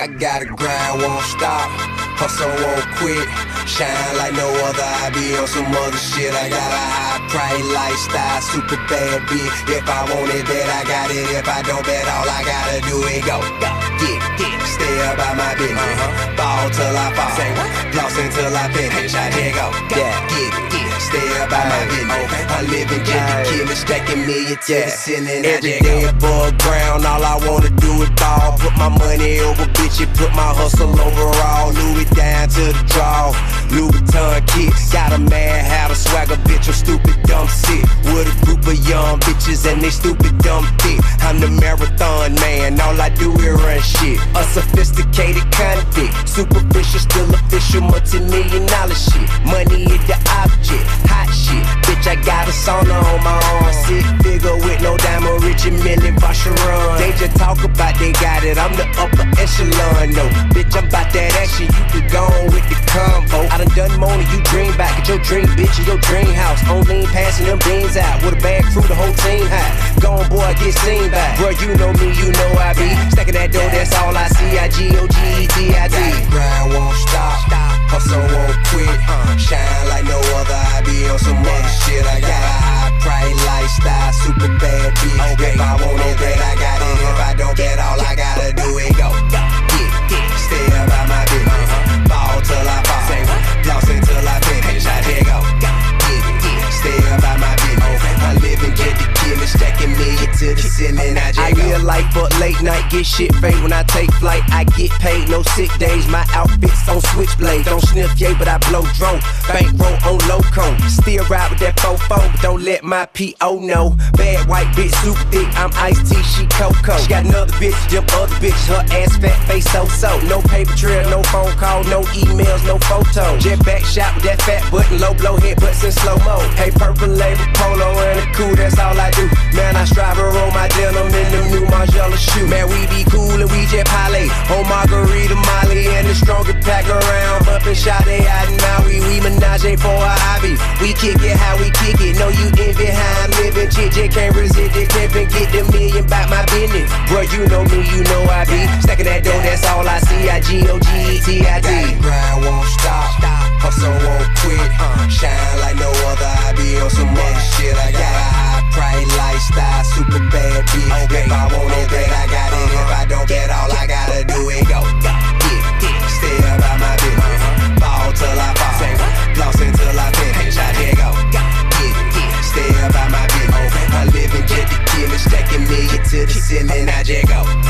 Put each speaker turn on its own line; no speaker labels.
I gotta grind, won't stop. Hustle won't quit. Shine like no other. I be on some other shit. I got a high price lifestyle, super bad bitch. If I want it, bet I got it. If I don't bet, all I gotta do is go. go. Get, get, stay about my business. Uh-huh. Ball till I fall. Say what? Floss until I finish. I did go. Yeah, get get Stay about my business. I live in get the killing, stacking million to the ceiling. Every day above ground, all I wanna do is ball. Put my money over bitch, it put my hustle over overall. Louis down to the draw. Louis Vuitton kicks. Got a mad hat, a swagger bitch, I'm stupid, dumb sick. With a group of young bitches and they stupid, dumb thick. I'm the marathon man, all I do is run shit. A sophisticated still official, multi million dollar shit. Money is the object, hot shit. Bitch, I got a sauna on my arm. Sick figure with no diamond, rich and million run. They just talk about they got it, I'm the upper echelon. No, bitch, I'm about that action. You could go on with the combo. I done done than you dream back. Get your dream, bitch, in your dream house. On lean, passing them beans out. With a bag crew, the whole team high. Gone, boy, get seen back. Bro, you know me, you know I be. Stacking that dough, that's all I see. I G O G E T I some other shit. I got a high price lifestyle, super bad bitch. If I want it, then I got it. If I don't bet, all I gotta do is go. Get, get, stay about my business. Ball till I fall. Floss until I finish. I did go. Get, get, stay about my business. I live and get the killing, stacking million to the ceiling. I, I life but late night, get shit fade when I take flight. I get paid, no sick days. My outfits on switchblade. Don't sniff yay, but I blow drone. Bankroll on loco. Still ride with that fofo, don't let my PO know. Bad white bitch, super thick. I'm iced tea, she cocoa. She got another bitch, them other bitch. Her ass fat, face so so. No paper trail, no phone call, no emails, no photos. Jet back shot with that fat button, low blow head butts in slow mo. Hey, purple label polo and a cool, that's all I do. Man, I strive to roll my denim in the new my yellow shoe. Man, we be cool and we just parlay. Oh, margarita, Molly, and the stronger pack around. Up and shot they out in Maui. We menage for a hobby. We kick it how we kick it. No, you envy behind living. Chit, just can't resist it. Pimpin', get the million back my business. Bro, you know me, you know I be. Stacking that dough, that's all I see. I G O G E T I D. Grind won't stop. Hustle won't quit. Uh. Shine If I want it, then I got it. If I don't get all I gotta do is go. Stay about my business. Fall till I fall. Floss until I finish. I did go. Stay about my business. I live jet get the killing. Stacking million to the ceiling. I just go.